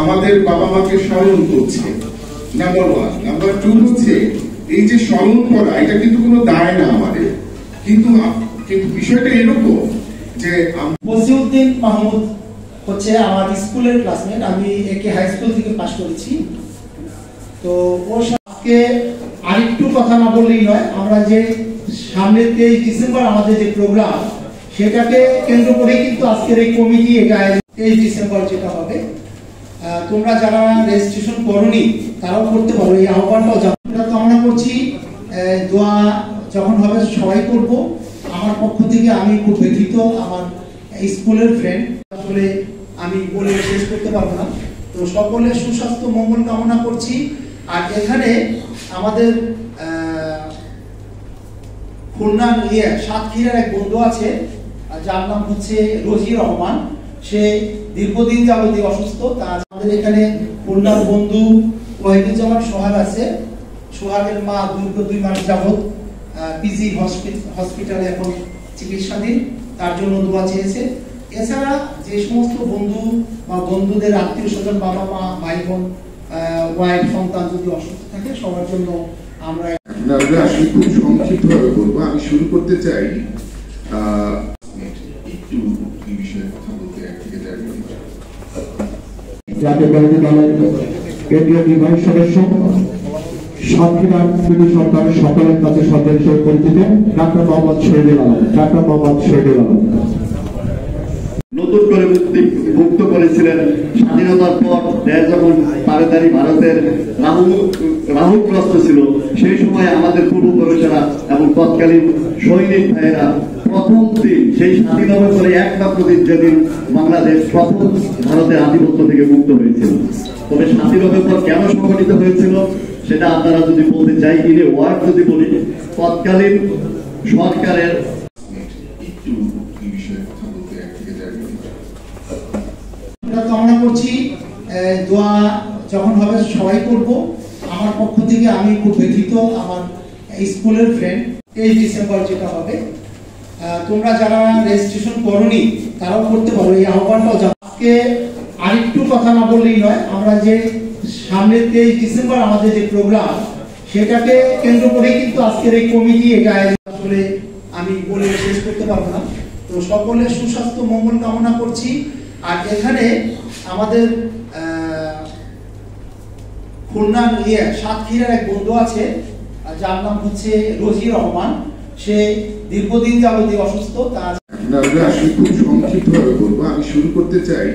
আমাদের বাবা মাকে স্মরণ করছে। নাম্বার ওয়ান নাম্বার টু হচ্ছে, এই যে স্মরণ করা, এটা কিন্তু কোনো দায় না আমাদের। কিন্তু কিন্তু বিষয়টা এরকম যে বসিউদ্দিন মাহমুদ হচ্ছে আমার স্কুলের ক্লাসমেট আমি একে হাই স্কুল থেকে পাশ করেছি। তো ওর সাথে আরেকটু কথা না বললেই নয়, আমরা যে সামনের তেইশ ডিসেম্বর আমাদের যে প্রোগ্রাম সেটাকে কেন্দ্র করে কিন্তু আজকের এই কমিটি এটা তেইশ ডিসেম্বর যেটা হবে। তোমরা যারা রেজিস্ট্রেশন করনি, তারাও করতে পারো। এই আহ্বানটাও। আমরা কামনা করছি দোয়া যখন হবে সবাই করব। আমার পক্ষ থেকে আমি খুব ব্যথিত, আমার স্কুলের ফ্রেন্ড আসলে আমি বলে শেষ করতে পারব না। তো সকলের সুস্বাস্থ্য, মঙ্গল কামনা করছি। আর এখানে আমাদের খুলনা ইয়ে সাতক্ষীরার এক বন্ধু আছে যার নাম হচ্ছে রোজি রহমান। সে দীর্ঘদিন যাবতীয় অসুস্থ, তার আমাদের এখানে খুলনার বন্ধু ওয়াহিদুজ্জামান সোহাগ আছে। সোহাগের মা দীর্ঘ দুই মাস যাবৎ পিজি হসপিটালে এখন চিকিৎসাধীন, তার জন্য দোয়া চেয়েছে। এছাড়া যে সমস্ত বন্ধু বা বন্ধুদের আত্মীয় স্বজন বাবা মা ভাই বোন ওয়াইফ সন্তান যদি অসুস্থ থাকে, সবার জন্য আমরা আমি শুরু করতে চাই জাতীয় বিরোধী দলের কেন্দ্রীয় নির্বাহী সদস্য সাতক্ষীরা পিডি সরকার সকলের কাছে সরকার হিসেবে পরিচিত, ডাক্তার মোহাম্মদ শহীদুল আলম ডাক্তার মোহাম্মদ শহীদুল আলম নতুন করে মুক্তি মুক্ত করেছিলেন। স্বাধীনতার পর দেশ যখন তাড়াতাড়ি ভারতের রাহু রাহুগ্রস্ত ছিল, সেই সময় আমাদের পূর্বপুরুষেরা এবং তৎকালীন সৈনিক ভাইয়েরা প্রথম দিন, সেই স্বাধীন করে একমাত্র দিন যেদিন বাংলাদেশ প্রথম ভারতের আধিপত্য থেকে মুক্ত হয়েছিল। তবে স্বাধীনতার পর কেন সংগঠিত হয়েছিল, সেটা আপনারা যদি বলতে চাই ইনে ওয়ার্ড যদি বলি, তৎকালীন সরকারের একটু বিষয়ে কথা বলতে এক থেকে দেড় মিনিট আমরা কামনা করছি আহ, দোয়া যখন হবে সবাই করব। আমার পক্ষ থেকে আমি খুব ব্যথিত, আমার স্কুলের ফ্রেন্ড তেইশ ডিসেম্বর যেটা হবে। তোমরা যারা রেজিস্ট্রেশন করনি, তারাও করতে পারো। এই আহ্বানটাও। আজকে আরেকটু কথা না বললেই নয়, আমরা যে সামনের তেইশ ডিসেম্বর আমাদের যে প্রোগ্রাম সেটাকে কেন্দ্র করে কিন্তু আজকের এই কমিটি এটা আসলে আমি বলে শেষ করতে পারব না। তো সকলের সুস্বাস্থ্য, মঙ্গল কামনা করছি। আর এখানে আমাদের আহ, খুলনার ইয়ে সাতক্ষীরার এক বন্ধু আছে যার নাম হচ্ছে রোজি রহমান। সে দীর্ঘদিন যাবতীয় অসুস্থ তার আমি খুব সংক্ষিপ্তভাবে বলব। আমি শুরু করতে চাই